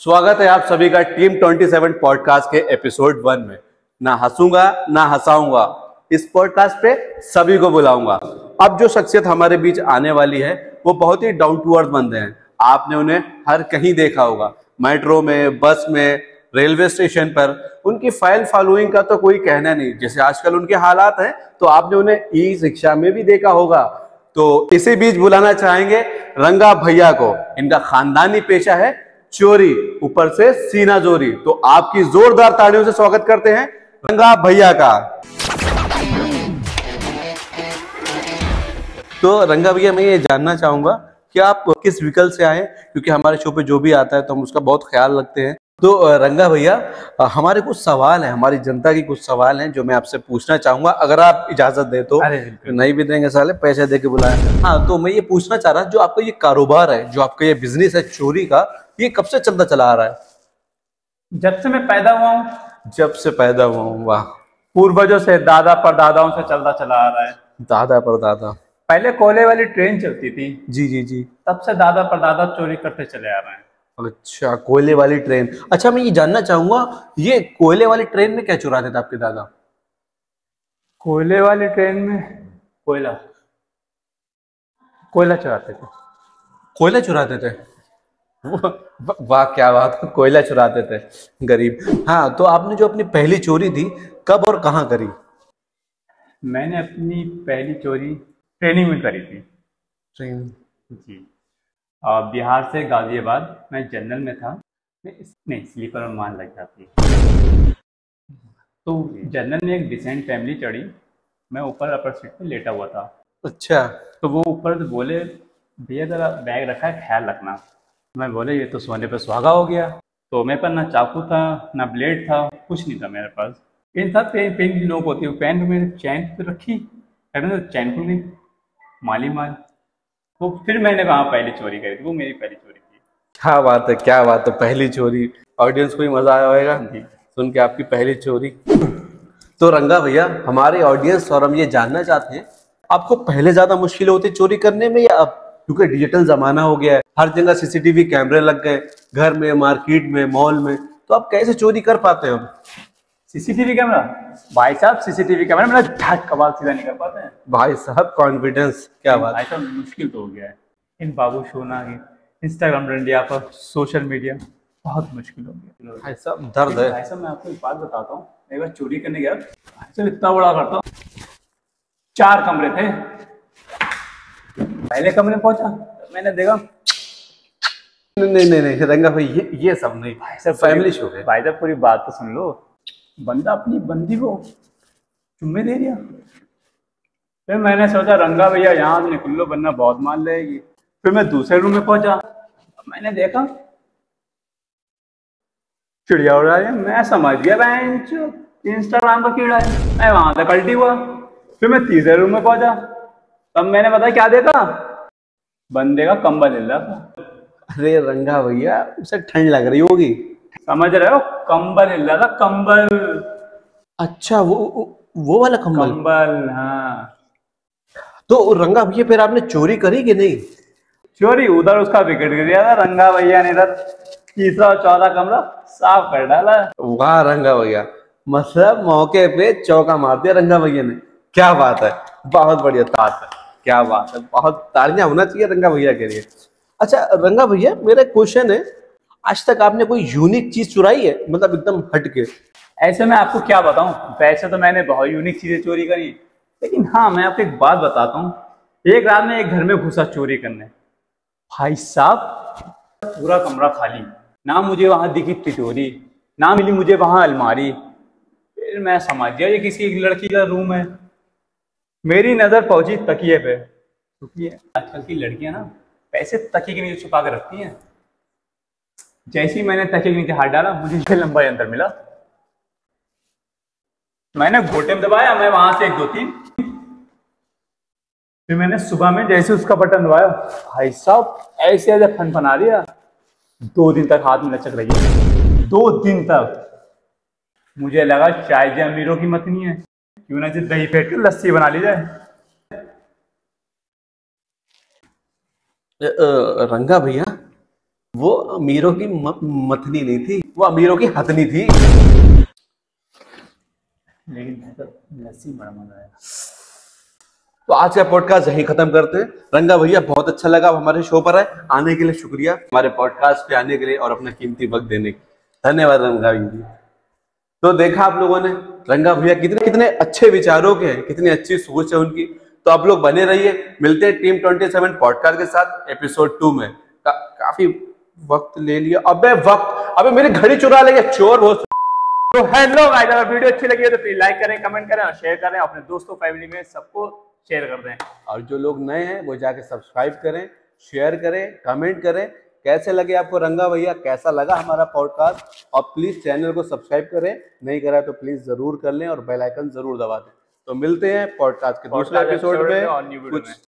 स्वागत है आप सभी का टीम 27 पॉडकास्ट के एपिसोड वन में। ना हंसूँगा, ना हंसाऊँगा, इस पॉडकास्ट पे सभी को बुलाऊँगा। अब जो शख्सियत हमारे बीच आने वाली है, वो बहुत ही डाउन टू अर्थ बंदे हैं। आपने उन्हें हर कहीं देखा होगा। मेट्रो में, बस में, रेलवे स्टेशन पर। उनकी फ़ाइल फॉलोइंग का तो कोई कहना नहीं। जैसे आजकल उनके हालात हैं तो आपने उन्हें ई शिक्षा में भी देखा होगा। तो इसी बीच बुलाना चाहेंगे रंगा भैया को। इनका खानदानी पेशा है चोरी, ऊपर से सीना जोरी। तो आपकी जोरदार ताड़ियों से स्वागत करते हैं रंगा भैया का। तो रंगा भैया, मैं ये जानना चाहूँगा कि आप किस विकल्प से आए? क्योंकि हमारे शो पे जो भी आता है तो हम उसका बहुत ख्याल रखते हैं। तो रंगा भैया हमारे कुछ सवाल हैं हमारी जनता की कुछ सवाल हैं जो मैं आपसे पूछना चाहूँगा। अगर आप इजाज़त दे तो नहीं भी देंगे साले पैसे दे के बुलाए। हाँ तो मैं ये पूछना चाह रहा जो आपका ये कारोबार है जो आपका ये बिज़नेस है चोरी का ये कब से चलता चला आ रहा है? जब से मैं पैदा हुआ हूँ। जब से पैदा हुआ हूँ वाह। पूर्वजों से दादा पर दादाओं से चलता चला आ रहा है। दादा पर दादा पहले कोयले वाली ट्रेन चलती थी। जी जी जी। तब से दादा पर दादा चोरी करते चले आ रहे हैं। अच्छा कोयले वाली ट्रेन। अच्छा मैं ये जानना चाहूँगा ये कोयले वाली ट्रेन में क्या चुराते थे आपके दादा? कोयले वाली ट्रेन में कोयला। कोयला चुराते थे। कोयला चुराते थे? वाह क्या बात कोयला चुराते थे गरीब। हाँ तो आपने जो अपनी पहली चोरी थी कब और कहाँ करी? मैंने अपनी पहली चोरी ट्रेनिंग में करी थी। ट्रेन। जी। बिहार से गाजियाबाद मैं जनरल में था। मैं इस, नहीं स्लीपर में मान लग जाती। है तो जनरल में एक डिसेंट फैमिली चढ़ी। मैं ऊपर अपर सीट पे लेटा हुआ था। अच्छा। तो वो ऊपर से बोले भैया ज़रा बैग रखा है ख्याल रखना। मैं बोले ये तो सोने पे सुहागा हो गया। तो मेरे पास ना चाकू था ना ब्लेड था कुछ नहीं था मेरे पास। पेन था पेन पेन की नोक होती है पेन पे मैंने चैन पे रखी। ना चैन खुल गई माली माल। तो फिर मैंने वहाँ पहली चोरी करी थी वो मेरी पहली चोरी थी। क्या बात है क्या बात है पहली चोरी। ऑडियंस को भी मज़ा आया होगा। सुन के आपकी पहली चोरी। तो रंगा भैया हमारे ऑडियंस और हम ये जानना चाहते हैं आपको पहले ज़्यादा मुश्किल होती चोरी करने में या अब? क्योंकि डिजिटल जमाना हो गया है हर जगह सीसीटीवी कैमरे लग गए घर में मार्केट में मॉल में तो आप कैसे चोरी कर पाते हैं? CCTV camera? भाई साहब सीसीटीवी कैमरा मेरा झट कबाल सीधा नहीं कर पाते हैं। भाई साहब कॉन्फिडेंस क्या बात। भाई साहब मुश्किल तो हो गया है। इन बाबू शोना की इंस्टाग्राम डंडिया पर सोशल मीडिया बहुत मुश्किल हो गया। भाई साहब दर्द है। भाई साहब मैं आपको एक बात बताता हूँ। एक बार चोरी करने गया भाई साहब इतना बड़ा करता हूँ चार कमरे थे। पहले कमरे पहुँचा मैंने देखा। नहीं नहीं नहीं नहीं रंगा भाई ये ये सब नहीं। भाई साहब फैमिली शो है। भाई साहब पूरी बात तो सुन लो। बंदा अपनी बंदी को चुम्मे दे दिया। फिर मैंने सोचा रंगा भैया यहाँ से निकल लो वरना बहुत मान लेगी। फिर मैं दूसरे रूम में पहुँचा। मैंने देखा चिड़िया उड़ा रही है। मैं समझ गया बेंच इंस्टाग्राम का कीड़ा है। मैं वहाँ से पलटी हुआ। फिर मैं तीसरे रूम में पहुँचा। तब मैंने पता क्या देखा? बंदे का कंबल हिल रहा था। अरे रंगा भैया उसे ठंड लग रही होगी। समझ रहे हो? कंबल हिल रहा था कंबल। अच्छा वो वो- वाला कंबल? कंबल हाँ। तो रंगा भैया फिर आपने चोरी करी कि नहीं? चोरी उधर उसका विकेट गिर गया था रंगा भैया ने इधर तीसरा और चौथा कमरा साफ़ कर डाला। वाह रंगा भैया। मतलब मौके पे चौका मार दिया रंगा भैया ने। क्या बात है बहुत बढ़िया बात है क्या बात है बहुत तालियाँ होना चाहिए रंगा भैया के लिए। अच्छा रंगा भैया मेरा क्वेश्चन है आज तक आपने कोई यूनिक चीज़ चुराई है? मतलब एकदम हटके ऐसे मैं आपको क्या बताऊँ? वैसे तो मैंने बहुत यूनिक चीज़ें चोरी करी। लेकिन हाँ मैं आपको एक बात बताता हूँ। एक रात में एक घर में घुसा चोरी करने। भाई साहब, पूरा कमरा खाली। ना मुझे वहाँ दिखी तिजोरी, ना मिली मुझे वहाँ अलमारी। फिर मैं समझ गया, ये किसी एक लड़की का रूम है। मेरी नज़र पहुँची तकिए पे। क्योंकि आजकल की लड़कियाँ ना, पैसे तकिए के नीचे छुपा के रखती हैं। जैसे ही मैंने तकिए के नीचे हाथ डाला, मुझे लंबा यंत्र मिला। मैंने घोटे में दबाया, मैं वहाँ से एक, दो, तीन। फिर मैंने सुबह में जैसे उसका बटन दबाया, भाई साहब, ऐसे ऐसे फनफना दिया। दो दिन तक हाथ में लचक रही है। दो दिन तक। मुझे लगा चाय जे अमीरों की मत नहीं है। क्यों ना जी दही फेंट कर लस्सी बना ली जाए। रंगा भैया? वो अमीरों की मथनी नहीं थी वो अमीरों की हथनी थी। लेकिन लस्सी बड़ा मज़ा आया। तो आज का पॉडकास्ट यही खत्म करते हैं। रंगा भैया बहुत अच्छा लगा आप हमारे शो पर आए। आने के लिए शुक्रिया हमारे पॉडकास्ट पे आने के लिए और अपना कीमती वक्त देने के धन्यवाद रंगा भैया तो देखा आप लोगों ने रंगा भैया कितने कितने अच्छे विचारों के हैं कितनी अच्छी सोच है उनकी। तो आप लोग बने रहिए मिलते हैं टीम 27 पॉडकास्ट के साथ एपिसोड टू में। का, काफ़ी वक्त ले लिया। अबे वक्त अबे मेरी घड़ी चुरा लेंगे। चोर बहुत तो हेलो गाइस अगर वीडियो अच्छी लगी हो तो प्लीज़ लाइक करें कमेंट करें और शेयर करें। अपने दोस्तों फैमिली में सबको शेयर कर दें। और जो लोग नए हैं वो जाके सब्सक्राइब करें शेयर करें कमेंट करें। कैसे लगे आपको रंगा भैया? कैसा लगा हमारा पॉडकास्ट और प्लीज़ चैनल को सब्सक्राइब करें। नहीं करा तो प्लीज़ ज़रूर कर लें और बेल आइकन ज़रूर दबा दें। तो मिलते हैं पॉडकास्ट के दूसरे एपिसोड में। और कुछ।